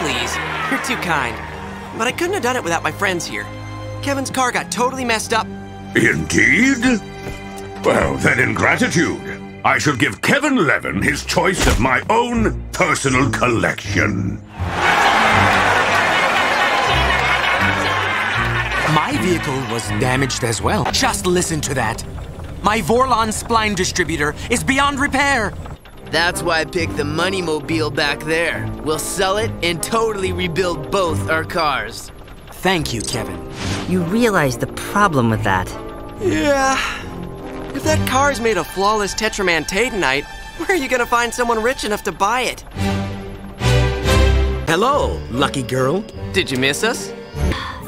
please. You're too kind. But I couldn't have done it without my friends here. Kevin's car got totally messed up. Indeed? Well, then in gratitude, I shall give Kevin Levin his choice of my own personal collection. My vehicle was damaged as well. Just listen to that. My Vorlon spline distributor is beyond repair. That's why I picked the Money Mobile back there. We'll sell it and totally rebuild both our cars. Thank you, Kevin. You realize the problem with that. Yeah. If that car's made of flawless tetramantadenite, where are you gonna find someone rich enough to buy it? Hello, lucky girl. Did you miss us?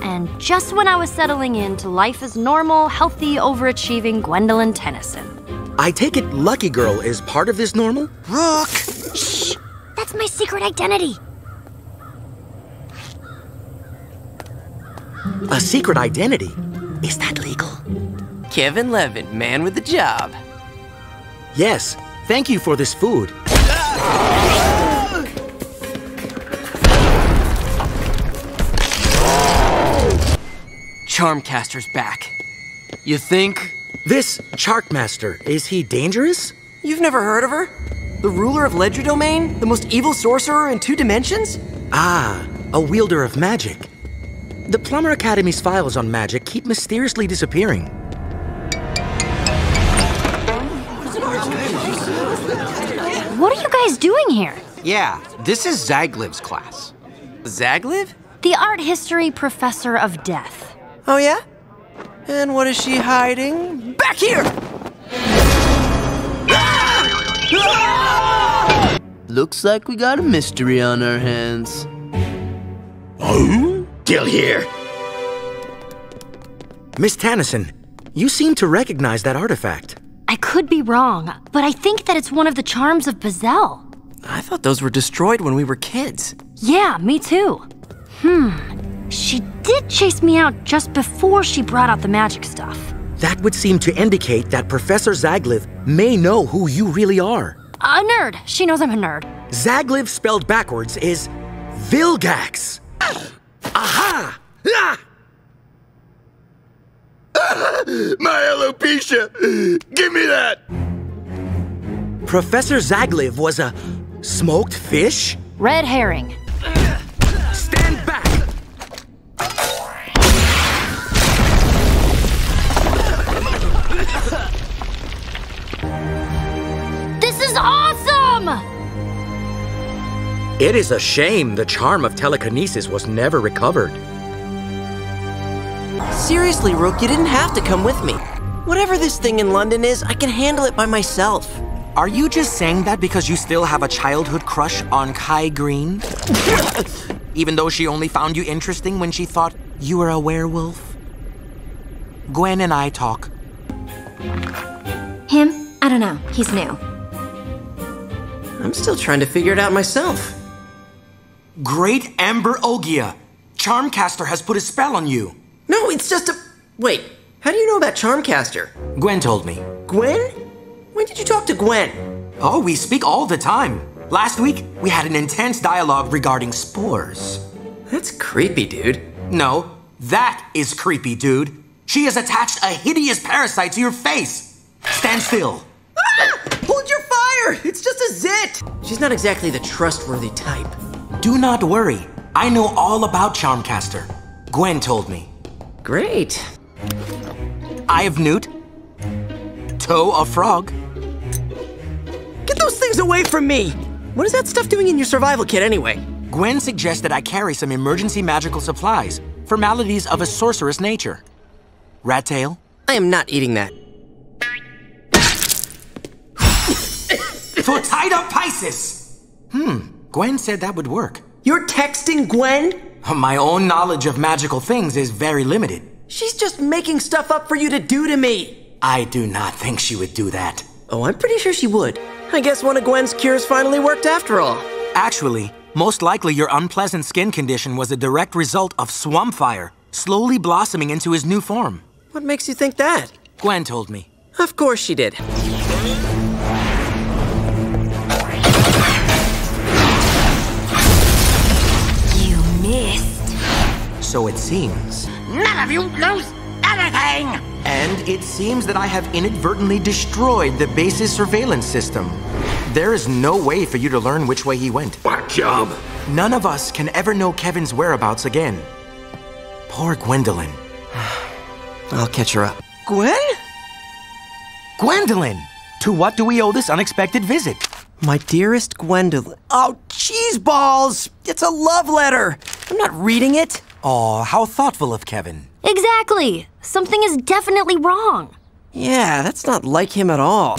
And just when I was settling into life as normal, healthy, overachieving Gwendolyn Tennyson. I take it Lucky Girl is part of this normal? Rook! Shh! That's my secret identity. A secret identity? Is that legal? Kevin Levin, man with the job. Yes. Thank you for this food. Charmcaster's back. You think? This Charmcaster, is he dangerous? You've never heard of her? The ruler of Ledgerdomain? The most evil sorcerer in two dimensions? Ah, a wielder of magic. The Plumber Academy's files on magic keep mysteriously disappearing. What are you guys doing here? Yeah, this is Zagliv's class. Zagliv? The art history professor of death. Oh, yeah? And what is she hiding? Back here! Looks like we got a mystery on our hands. Oh? Still here. Miss Tennyson, you seem to recognize that artifact. I could be wrong, but I think that it's one of the charms of Bezel. I thought those were destroyed when we were kids. Yeah, me too. Hmm. She did chase me out just before she brought out the magic stuff. That would seem to indicate that Professor Zagliv may know who you really are. A nerd. She knows I'm a nerd. Zagliv spelled backwards is Vilgax. Aha! Ah! My alopecia! Give me that! Professor Zagliv was a smoked fish? Red herring. It is a shame the charm of telekinesis was never recovered. Seriously, Rook, you didn't have to come with me. Whatever this thing in London is, I can handle it by myself. Are you just saying that because you still have a childhood crush on Kai Green? Even though she only found you interesting when she thought you were a werewolf? Gwen and I talk. Him? I don't know. He's new. I'm still trying to figure it out myself. Great Amber Ogia! Charmcaster has put a spell on you. No, it's just a. Wait, how do you know about Charmcaster? Gwen told me. Gwen? When did you talk to Gwen? Oh, we speak all the time. Last week, we had an intense dialogue regarding spores. That's creepy, dude. No, that is creepy, dude. She has attached a hideous parasite to your face. Stand still. Ah! Hold your fire! It's just a zit! She's not exactly the trustworthy type. Do not worry. I know all about Charmcaster. Gwen told me. Great. Eye of newt. Toe of frog. Get those things away from me! What is that stuff doing in your survival kit anyway? Gwen suggested I carry some emergency magical supplies for maladies of a sorcerous nature. Rat tail? I am not eating that. For tied up Pisces! Hmm, Gwen said that would work. You're texting Gwen? My own knowledge of magical things is very limited. She's just making stuff up for you to do to me. I do not think she would do that. Oh, I'm pretty sure she would. I guess one of Gwen's cures finally worked after all. Actually, most likely your unpleasant skin condition was a direct result of Swampfire slowly blossoming into his new form. What makes you think that? Gwen told me. Of course she did. So it seems. None of you knows anything! And it seems that I have inadvertently destroyed the base's surveillance system. There is no way for you to learn which way he went. What job? None of us can ever know Kevin's whereabouts again. Poor Gwendolyn. I'll catch her up. Gwen? Gwendolyn! To what do we owe this unexpected visit? My dearest Gwendolyn. Oh, cheese balls! It's a love letter! I'm not reading it. Aw, how thoughtful of Kevin. Exactly. Something is definitely wrong. Yeah, that's not like him at all.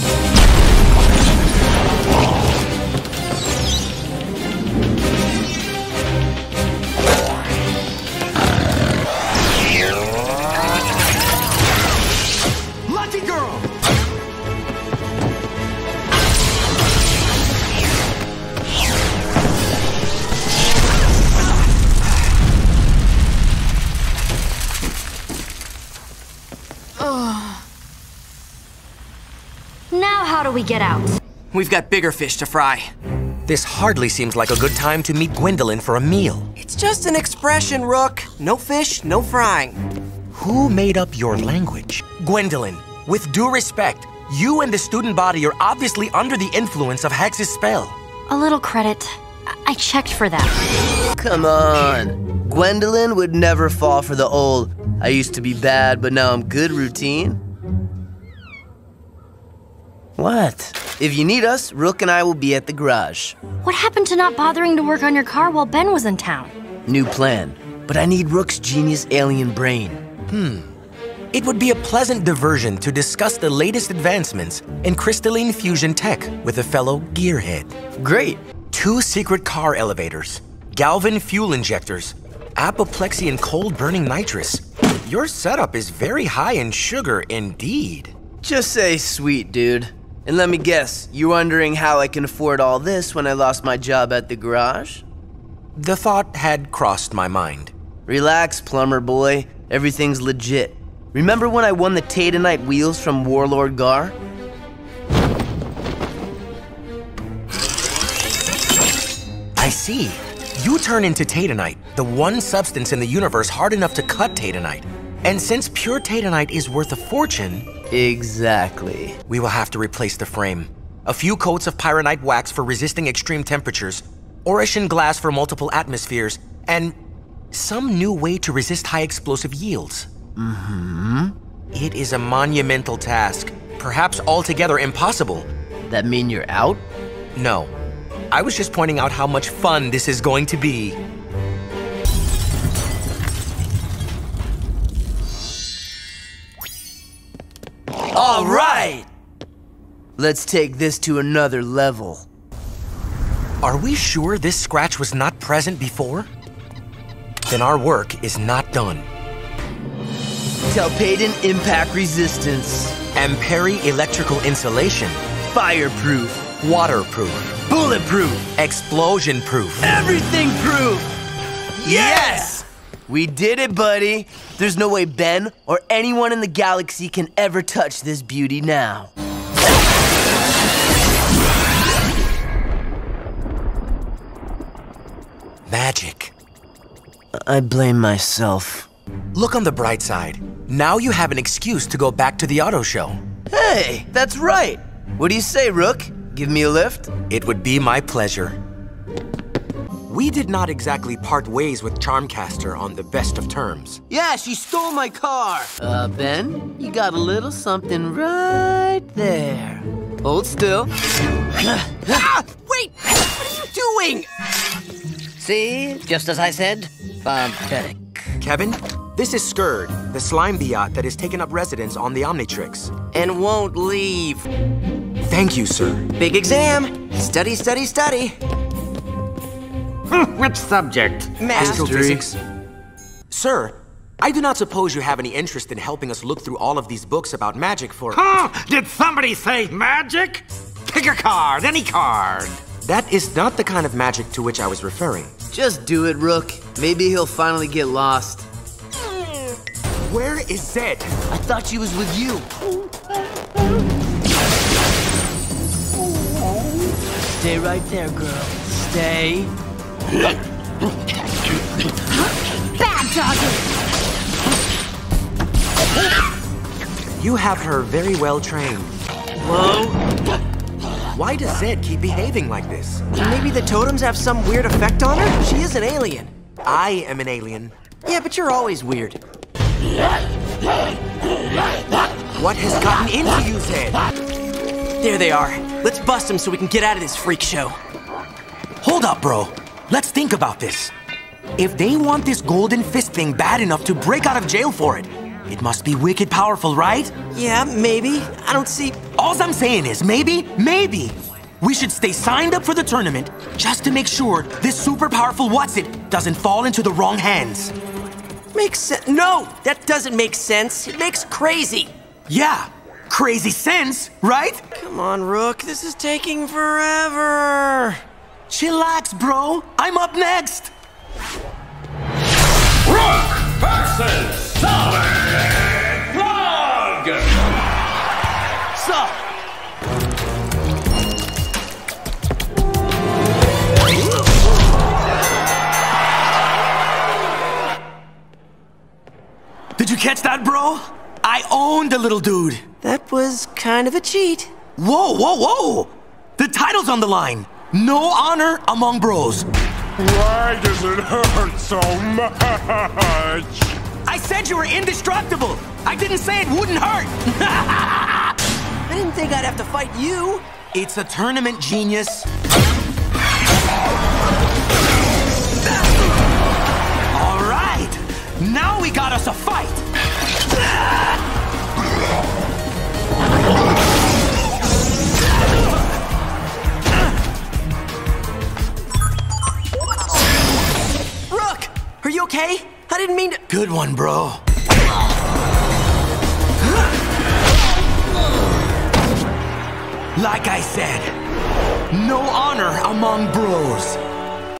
How do we get out? We've got bigger fish to fry. This hardly seems like a good time to meet Gwendolyn for a meal. It's just an expression, Rook. No fish, no frying. Who made up your language? Gwendolyn, with due respect, you and the student body are obviously under the influence of Hex's spell. A little credit. I, I checked for that. Come on. Gwendolyn would never fall for the old, I used to be bad, but now I'm good routine. What? If you need us, Rook and I will be at the garage. What happened to not bothering to work on your car while Ben was in town? New plan. But I need Rook's genius alien brain. Hmm. It would be a pleasant diversion to discuss the latest advancements in crystalline fusion tech with a fellow gearhead. Great. Two secret car elevators, Galvan fuel injectors, apoplexy and cold burning nitrous. Your setup is very high in sugar indeed. Just say sweet, dude. And let me guess, you're wondering how I can afford all this when I lost my job at the garage? The thought had crossed my mind. Relax, plumber boy. Everything's legit. Remember when I won the Tatanite wheels from Warlord Gar? I see. You turn into Tatanite, the one substance in the universe hard enough to cut Tatanite. And since pure Tatanite is worth a fortune, Exactly. we will have to replace the frame. A few coats of pyronite wax for resisting extreme temperatures, Orishan glass for multiple atmospheres, and some new way to resist high explosive yields. Mm-hmm. It is a monumental task, perhaps altogether impossible. That mean you're out? No. I was just pointing out how much fun this is going to be. All right! Let's take this to another level. Are we sure this scratch was not present before? Then our work is not done. Telpaden impact resistance. Amperi electrical insulation, Fireproof. waterproof, Bulletproof. explosion proof. Everything proof! Yes! We did it, buddy. There's no way Ben or anyone in the galaxy can ever touch this beauty now. Magic. I blame myself. Look on the bright side. Now you have an excuse to go back to the auto show. Hey, that's right. What do you say, Rook? Give me a lift? It would be my pleasure. We did not exactly part ways with Charmcaster on the best of terms. Yeah, she stole my car. Uh, Ben, you got a little something right there. Hold still. Ah! Wait! What are you doing? See? Just as I said. Pathetic. Kevin, this is Skurd, the slime biot that has taken up residence on the Omnitrix. And won't leave. Thank you, sir. Big exam. Study, study, study. Which subject? Mastery. Astrophysics. Sir, I do not suppose you have any interest in helping us look through all of these books about magic for. Oh, did somebody say magic? Pick a card, any card. That is not the kind of magic to which I was referring. Just do it, Rook. Maybe he'll finally get lost. Where is Zed? I thought she was with you. Stay right there, girl. Stay. Bad doggy! You have her very well trained. Whoa! Why does Zed keep behaving like this? Maybe the totems have some weird effect on her? She is an alien. I am an alien. Yeah, but you're always weird. What has gotten into you, Zed? There they are. Let's bust them so we can get out of this freak show. Hold up, bro. Let's think about this. If they want this golden fist thing bad enough to break out of jail for it, it must be wicked powerful, right? Yeah, maybe. I don't see. All I'm saying is, maybe, maybe, we should stay signed up for the tournament just to make sure this super powerful what's it doesn't fall into the wrong hands. Makes sense. No, that doesn't make sense. It makes crazy. Yeah, crazy sense, right? Come on, Rook. This is taking forever. Chillax, bro. I'm up next. Rook versus Solid Plugg! Sup? Did you catch that, bro? I owned the little dude. That was kind of a cheat. Whoa, whoa, whoa! The title's on the line. No honor among bros. Why does it hurt so much? I said you were indestructible. I didn't say it wouldn't hurt. I didn't think I'd have to fight you. It's a tournament, genius. All right. Now we got us a fight. Good one, bro. Like I said, no honor among bros.